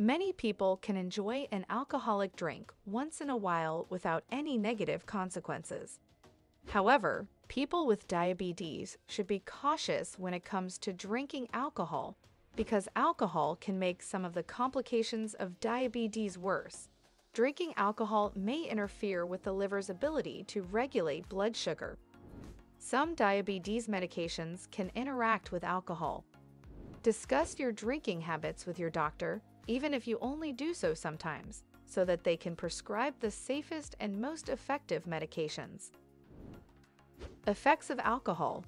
Many people can enjoy an alcoholic drink once in a while without any negative consequences. However, people with diabetes should be cautious when it comes to drinking alcohol because alcohol can make some of the complications of diabetes worse. Drinking alcohol may interfere with the liver's ability to regulate blood sugar. Some diabetes medications can interact with alcohol. Discuss your drinking habits with your doctor, even if you only do so sometimes, so that they can prescribe the safest and most effective medications. Effects of alcohol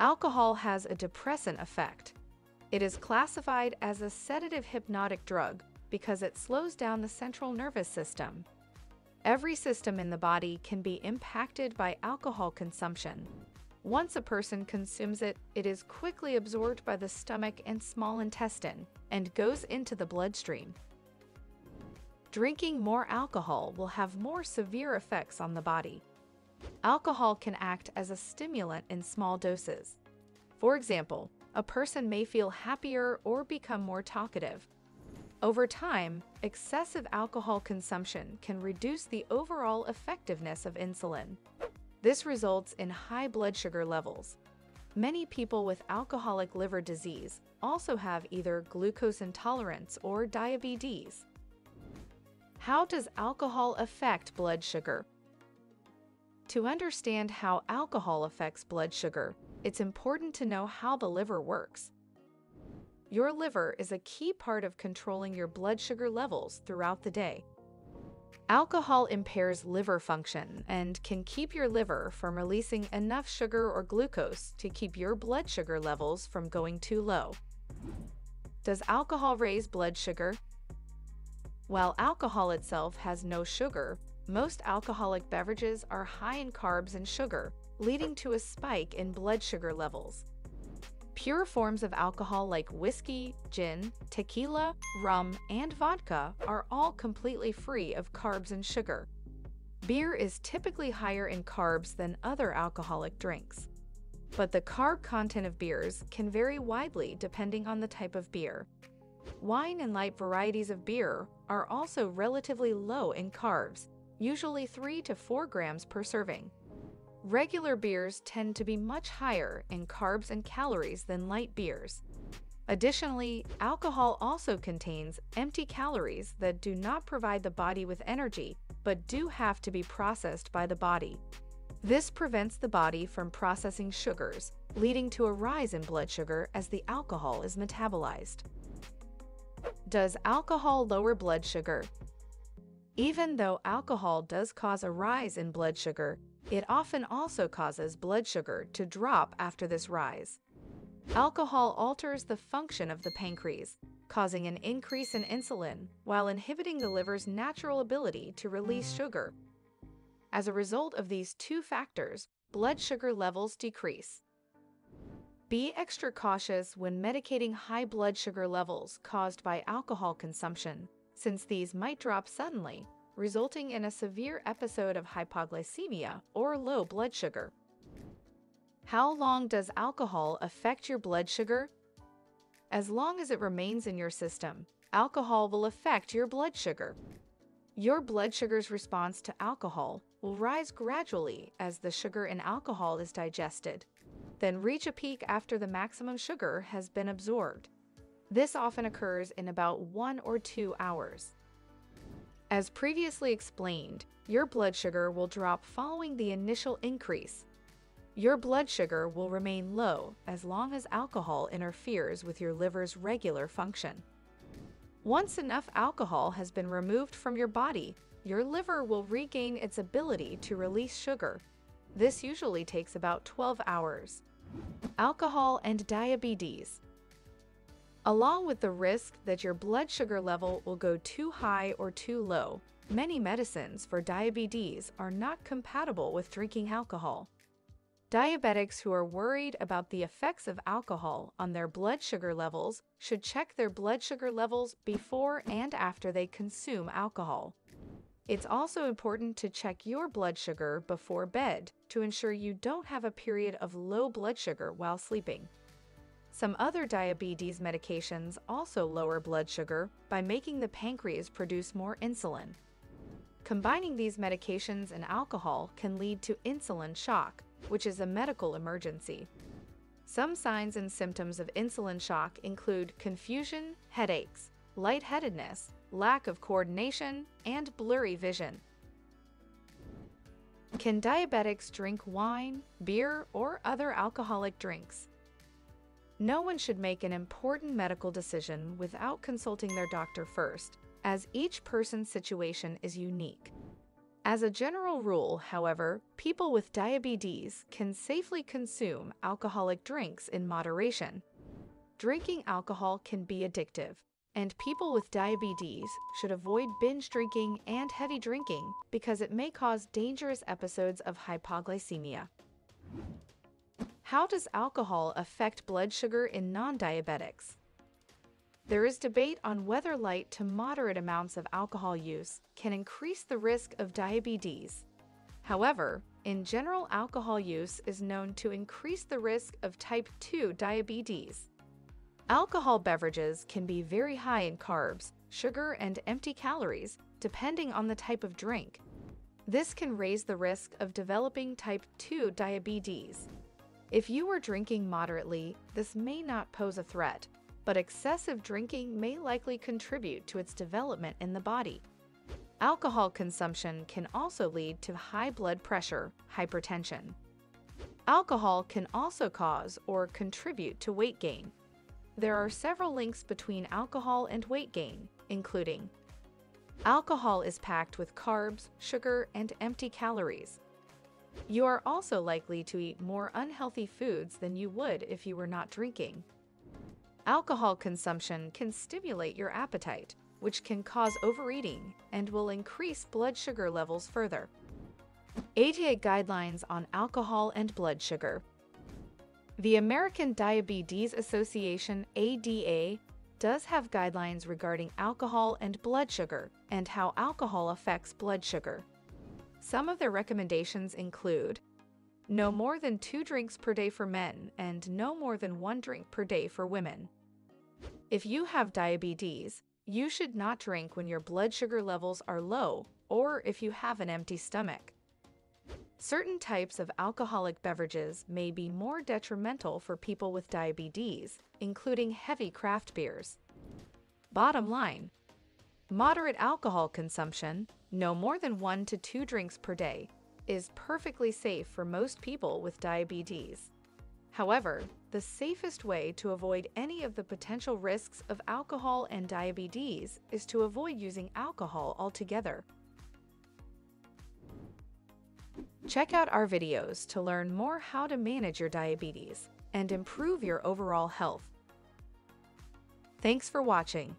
Alcohol has a depressant effect. It is classified as a sedative hypnotic drug because it slows down the central nervous system. Every system in the body can be impacted by alcohol consumption. Once a person consumes it, it is quickly absorbed by the stomach and small intestine and goes into the bloodstream. Drinking more alcohol will have more severe effects on the body. Alcohol can act as a stimulant in small doses. For example, a person may feel happier or become more talkative. Over time, excessive alcohol consumption can reduce the overall effectiveness of insulin. This results in high blood sugar levels. Many people with alcoholic liver disease also have either glucose intolerance or diabetes. How does alcohol affect blood sugar? To understand how alcohol affects blood sugar, it's important to know how the liver works. Your liver is a key part of controlling your blood sugar levels throughout the day. Alcohol impairs liver function and can keep your liver from releasing enough sugar or glucose to keep your blood sugar levels from going too low. Does alcohol raise blood sugar? While alcohol itself has no sugar, most alcoholic beverages are high in carbs and sugar, leading to a spike in blood sugar levels. Pure forms of alcohol like whiskey, gin, tequila, rum, and vodka are all completely free of carbs and sugar. Beer is typically higher in carbs than other alcoholic drinks. But the carb content of beers can vary widely depending on the type of beer. Wine and light varieties of beer are also relatively low in carbs, usually 3 to 4 grams per serving. Regular beers tend to be much higher in carbs and calories than light beers. Additionally, alcohol also contains empty calories that do not provide the body with energy, but do have to be processed by the body. This prevents the body from processing sugars, leading to a rise in blood sugar as the alcohol is metabolized. Does alcohol lower blood sugar? Even though alcohol does cause a rise in blood sugar, it often also causes blood sugar to drop after this rise. Alcohol alters the function of the pancreas, causing an increase in insulin while inhibiting the liver's natural ability to release sugar. As a result of these two factors, blood sugar levels decrease. Be extra cautious when medicating high blood sugar levels caused by alcohol consumption, since these might drop suddenly resulting in a severe episode of hypoglycemia or low blood sugar. How long does alcohol affect your blood sugar? As long as it remains in your system, alcohol will affect your blood sugar. Your blood sugar's response to alcohol will rise gradually as the sugar in alcohol is digested, then reach a peak after the maximum sugar has been absorbed. This often occurs in about one or two hours. As previously explained, your blood sugar will drop following the initial increase. Your blood sugar will remain low as long as alcohol interferes with your liver's regular function. Once enough alcohol has been removed from your body, your liver will regain its ability to release sugar. This usually takes about 12 hours. Alcohol and diabetes. Along with the risk that your blood sugar level will go too high or too low, many medicines for diabetes are not compatible with drinking alcohol. Diabetics who are worried about the effects of alcohol on their blood sugar levels should check their blood sugar levels before and after they consume alcohol. It's also important to check your blood sugar before bed to ensure you don't have a period of low blood sugar while sleeping. Some other diabetes medications also lower blood sugar by making the pancreas produce more insulin. Combining these medications and alcohol can lead to insulin shock, which is a medical emergency. Some signs and symptoms of insulin shock include confusion, headaches, lightheadedness, lack of coordination, and blurry vision. Can diabetics drink wine, beer, or other alcoholic drinks? No one should make an important medical decision without consulting their doctor first, as each person's situation is unique. As a general rule, however, people with diabetes can safely consume alcoholic drinks in moderation. Drinking alcohol can be addictive, and people with diabetes should avoid binge drinking and heavy drinking because it may cause dangerous episodes of hypoglycemia. How does alcohol affect blood sugar in non-diabetics? There is debate on whether light to moderate amounts of alcohol use can increase the risk of diabetes. However, in general, alcohol use is known to increase the risk of type 2 diabetes. Alcohol beverages can be very high in carbs, sugar, and empty calories, depending on the type of drink. This can raise the risk of developing type 2 diabetes. If you are drinking moderately, this may not pose a threat, but excessive drinking may likely contribute to its development in the body. Alcohol consumption can also lead to high blood pressure, hypertension. Alcohol can also cause or contribute to weight gain. There are several links between alcohol and weight gain, including Alcohol is packed with carbs, sugar, and empty calories. You are also likely to eat more unhealthy foods than you would if you were not drinking. Alcohol consumption can stimulate your appetite, which can cause overeating and will increase blood sugar levels further. ADA Guidelines on Alcohol and Blood Sugar The American Diabetes Association ADA does have guidelines regarding alcohol and blood sugar and how alcohol affects blood sugar. Some of their recommendations include no more than two drinks per day for men and no more than one drink per day for women. If you have diabetes, you should not drink when your blood sugar levels are low or if you have an empty stomach. Certain types of alcoholic beverages may be more detrimental for people with diabetes, including heavy craft beers. Bottom line moderate alcohol consumption, no more than one to two drinks per day, is perfectly safe for most people with diabetes. However, the safest way to avoid any of the potential risks of alcohol and diabetes is to avoid using alcohol altogether. Check out our videos to learn more how to manage your diabetes and improve your overall health. Thanks for watching.